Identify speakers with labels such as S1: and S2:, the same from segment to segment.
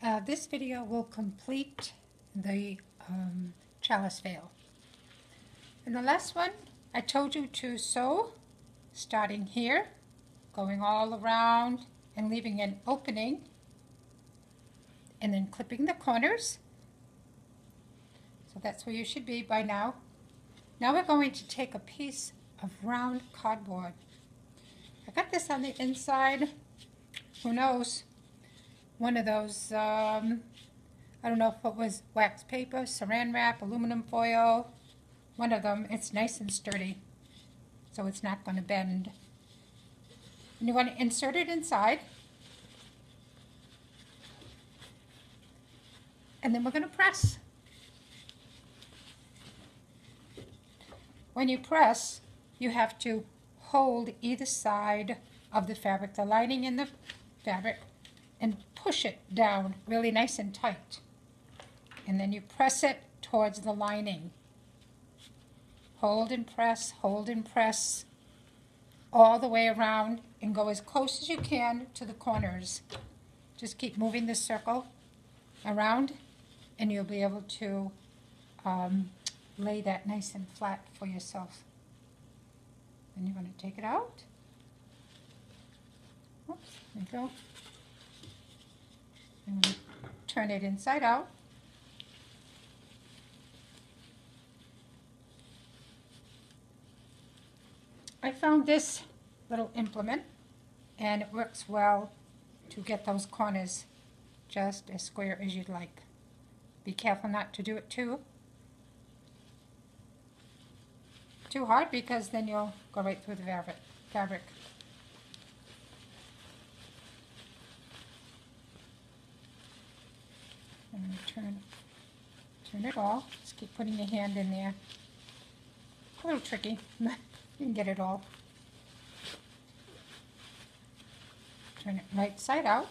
S1: Uh, this video will complete the um, chalice veil. In the last one, I told you to sew starting here, going all around and leaving an opening, and then clipping the corners. So that's where you should be by now. Now we're going to take a piece of round cardboard. I got this on the inside. Who knows? One of those, um, I don't know if it was wax paper, saran wrap, aluminum foil. One of them. It's nice and sturdy, so it's not going to bend. And you want to insert it inside. And then we're going to press. When you press, you have to hold either side of the fabric, the lining in the fabric, push it down really nice and tight. And then you press it towards the lining. Hold and press, hold and press all the way around and go as close as you can to the corners. Just keep moving the circle around and you'll be able to um, lay that nice and flat for yourself. Then you're going to take it out. Oops, there you go. Turn it inside out. I found this little implement and it works well to get those corners just as square as you'd like. Be careful not to do it too too hard because then you'll go right through the fabric. fabric. And turn, turn it all. Just keep putting your hand in there. A little tricky. you can get it all. Turn it right side out.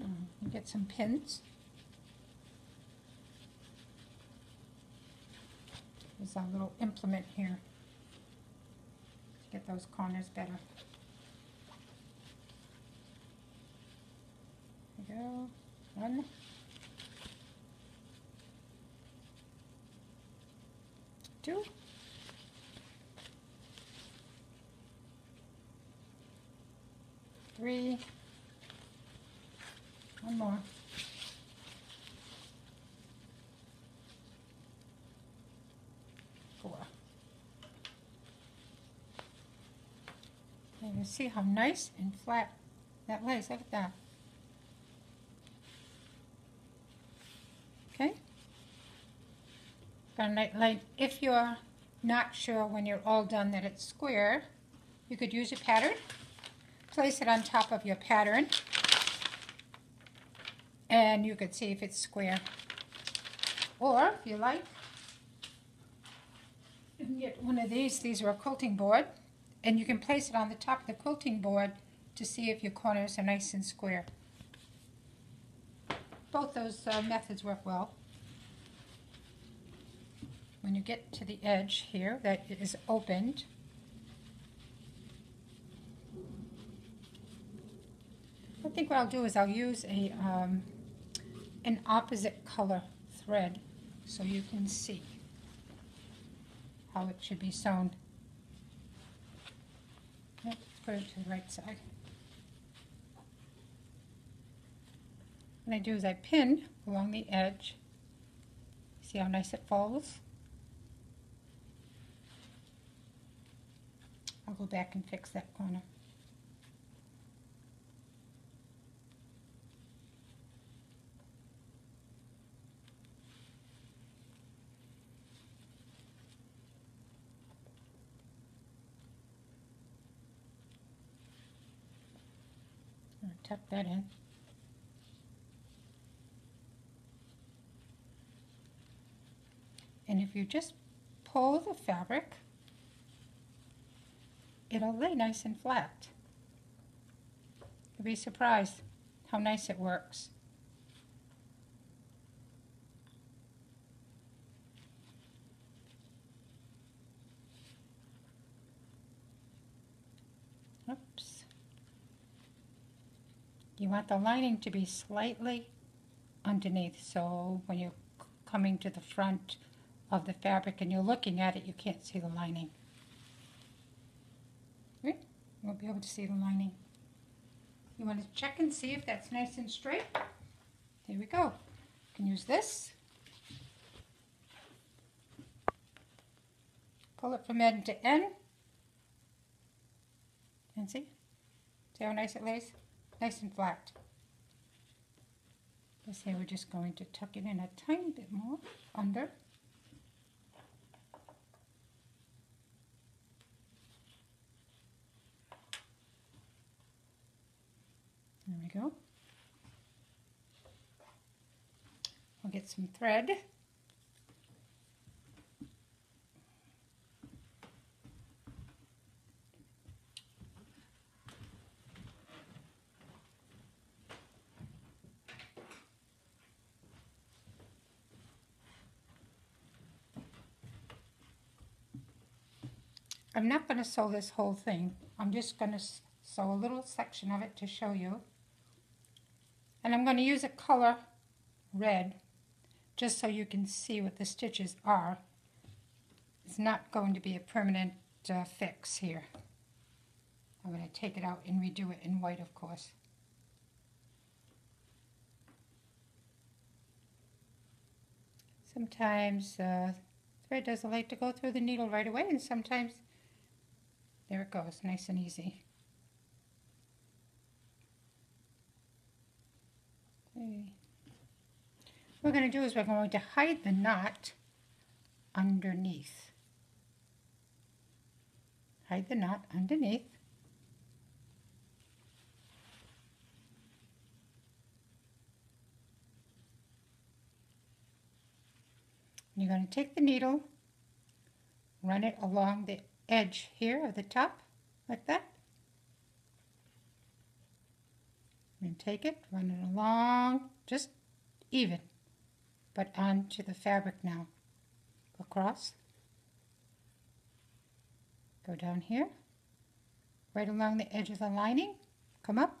S1: Mm, get some pins. There's a little implement here to get those corners better. There we go. One. Two. Three. One more. You see how nice and flat that lays. Look at that. Okay? Like, if you're not sure when you're all done that it's square, you could use a pattern. Place it on top of your pattern and you could see if it's square. Or, if you like, you can get one of these. These are a quilting board, and you can place it on the top of the quilting board to see if your corners are nice and square. Both those uh, methods work well. When you get to the edge here that is opened, I think what I'll do is I'll use a um, an opposite color thread so you can see how it should be sewn. Let's put it to the right side. What I do is I pin along the edge. See how nice it folds? I'll go back and fix that corner. tuck that in. And if you just pull the fabric, it'll lay nice and flat. You'll be surprised how nice it works. Oops. You want the lining to be slightly underneath, so when you're coming to the front of the fabric and you're looking at it, you can't see the lining. Right? You won't be able to see the lining. You want to check and see if that's nice and straight? There we go. You can use this. Pull it from end to end. And see? See how nice it lays? Nice and flat. This here we're just going to tuck it in a tiny bit more under. There we go. I'll get some thread. I'm not going to sew this whole thing. I'm just going to sew a little section of it to show you. And I'm going to use a color red just so you can see what the stitches are. It's not going to be a permanent uh, fix here. I'm going to take it out and redo it in white, of course. Sometimes uh, thread doesn't like to go through the needle right away, and sometimes there it goes, nice and easy. Okay. What we're going to do is we're going to hide the knot underneath. Hide the knot underneath. You're going to take the needle, run it along the edge here of the top, like that. And take it, run it along, just even, but onto the fabric now. Across. Go down here, right along the edge of the lining, come up.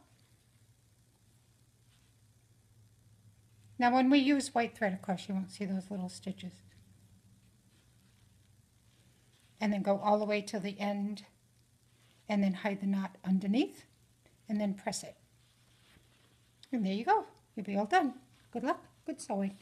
S1: Now when we use white thread, of course, you won't see those little stitches and then go all the way to the end and then hide the knot underneath and then press it. And there you go. You'll be all done. Good luck. Good sewing.